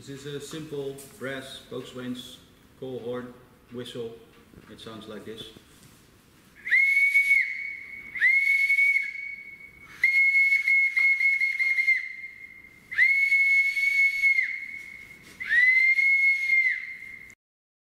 This is a simple brass boatswain's call horn, whistle. It sounds like this.